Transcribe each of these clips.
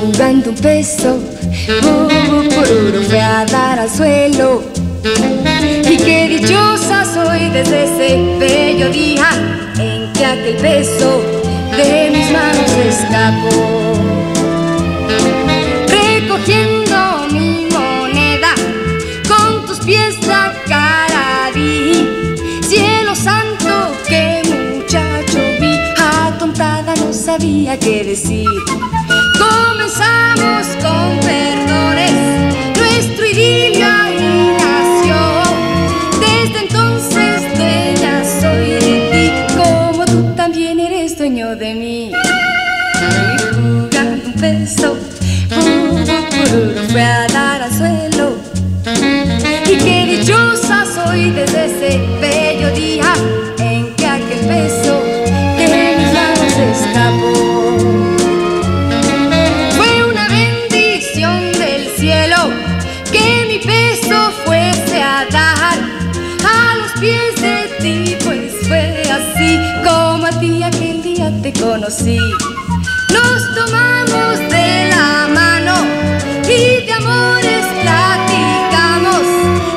Jugando un peso, bu, pururu fue a dar al suelo. Y qué dichosa soy desde ese bello día en que aquel peso de mis manos escapó. Con tus pies la cara vi. Cielo santo, qué muchacho vi. Atontada no sabía qué decir. Comenzamos con perdones, nuestro idilio ahí nació. Desde entonces dueña soy de ti, como tú también eres dueño de mí. Y jugando un peso, pururu fue a pies de ti, pues fue así como a ti aquel día te conocí. Nos tomamos de la mano y de amores platicamos.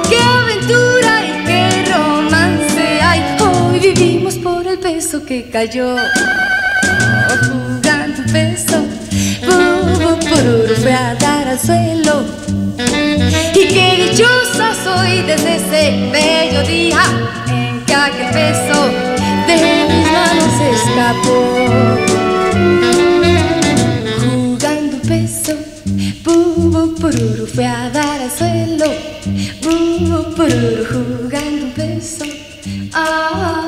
Qué aventura y qué romance hay. Hoy vivimos por el beso que cayó. Jugando un beso, pururu fue a dar al suelo. Y qué soy desde ese bello día en que aquel beso de mis manos escapó. Jugando un beso, bu, pururu fue a dar al suelo. Bu, pururu jugando un beso. Ah,